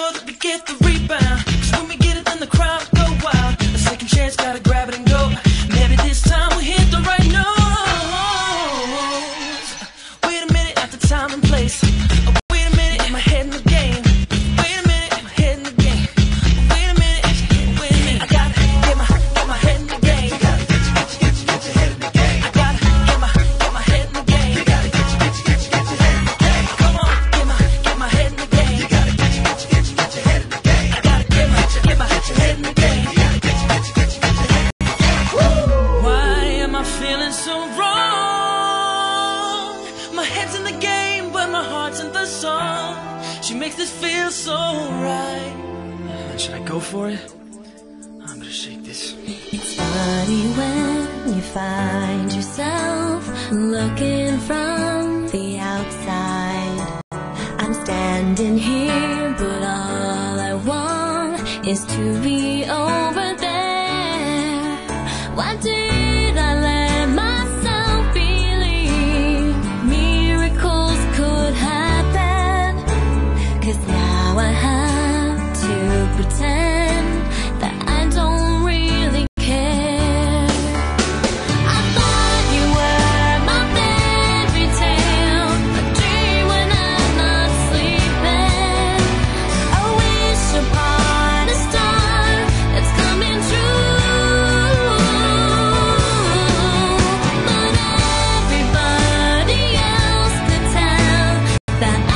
sure that we get the rebound. Cause when we get it, then the crowd go wild. A second chance, gotta grab it and in the game, but my heart's in the song. She makes this feel so right. Should I go for it? I'm gonna shake this. It's funny when you find yourself looking from the outside. I'm standing here, but all I want is to be over there. What do that